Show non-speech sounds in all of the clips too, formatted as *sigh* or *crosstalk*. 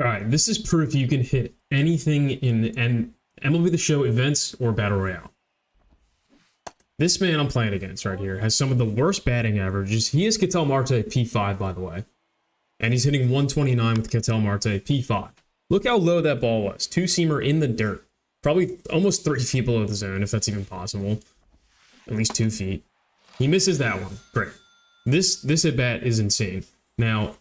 All right, this is proof you can hit anything in and MLB The Show events or Battle Royale. This man I'm playing against right here has some of the worst batting averages. He is Ketel Marte P5, by the way. And he's hitting 129 with Ketel Marte P5. Look how low that ball was. Two seamer in the dirt. Probably almost three feet below the zone, if that's even possible. At least two feet. He misses that one. Great. This this at bat is insane. Now,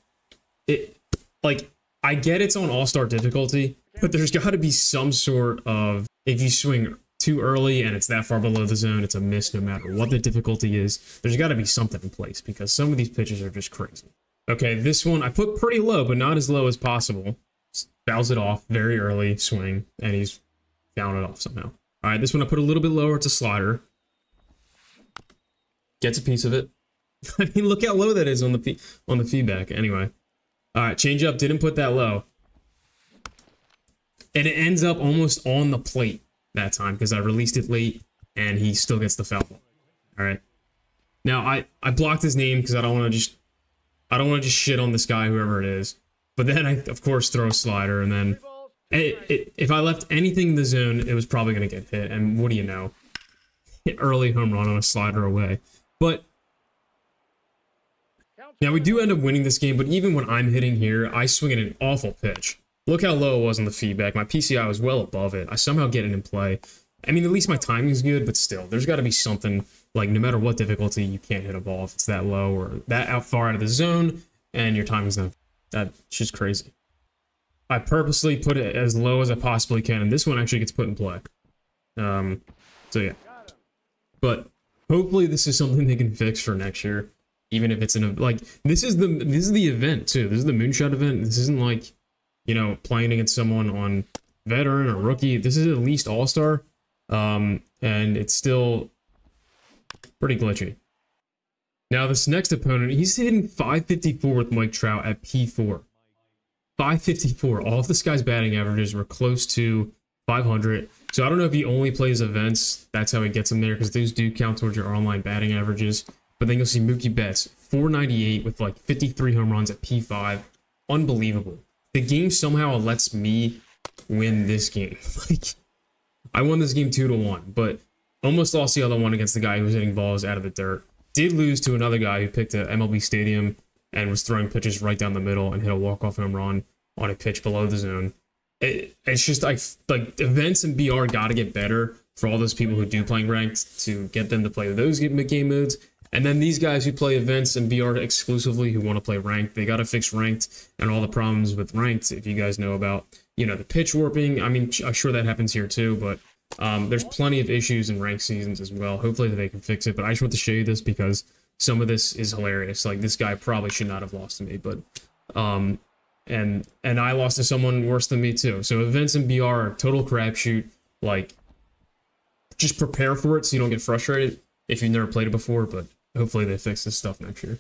it like I get it's on All Star difficulty, but there's got to be some sort of if you swing too early and it's that far below the zone, it's a miss no matter what the difficulty is. There's got to be something in place because some of these pitches are just crazy. Okay, this one I put pretty low, but not as low as possible. Fouls it off very early swing, and he's found it off somehow. All right, this one I put a little bit lower. It's a slider. Gets a piece of it. *laughs* I mean, look how low that is on the on the feedback. Anyway, all right, change up. Didn't put that low, and it ends up almost on the plate that time because I released it late and he still gets the foul. All right. Now I I blocked his name because I don't want to just I don't want to just shit on this guy whoever it is. But then I of course throw a slider and then it, it, if I left anything in the zone, it was probably gonna get hit. And what do you know? Hit *laughs* early home run on a slider away. But now we do end up winning this game. But even when I'm hitting here, I swing at an awful pitch. Look how low it was on the feedback. My PCI was well above it. I somehow get it in play. I mean, at least my timing is good, but still, there's got to be something like no matter what difficulty, you can't hit a ball if it's that low or that out far out of the zone, and your timing's not. That's just crazy. I purposely put it as low as I possibly can, and this one actually gets put in play. Um, so yeah, but hopefully this is something they can fix for next year, even if it's in a like this is the this is the event too. This is the moonshot event. This isn't like you know, playing against someone on veteran or rookie. This is at least all star, um, and it's still pretty glitchy. Now, this next opponent, he's hitting 554 with Mike Trout at P4. 554. All of this guy's batting averages were close to 500. So I don't know if he only plays events. That's how he gets them there because those do count towards your online batting averages. But then you'll see Mookie Betts, 498 with like 53 home runs at P5. Unbelievable the game somehow lets me win this game. *laughs* like, I won this game two to one, but almost lost the other one against the guy who was hitting balls out of the dirt. Did lose to another guy who picked a MLB Stadium and was throwing pitches right down the middle and hit a walk off home run on a pitch below the zone. It, it's just like like events and BR got to get better for all those people who do playing ranked to get them to play those game modes and then these guys who play events and BR exclusively who want to play ranked, they got to fix ranked and all the problems with ranked. If you guys know about, you know, the pitch warping, I mean, I'm sure that happens here too, but um, there's plenty of issues in ranked seasons as well. Hopefully they can fix it. But I just want to show you this because some of this is hilarious. Like this guy probably should not have lost to me, but um, and and I lost to someone worse than me too. So events and BR are total crapshoot. Like, just prepare for it so you don't get frustrated if you've never played it before. But hopefully they fix this stuff next year.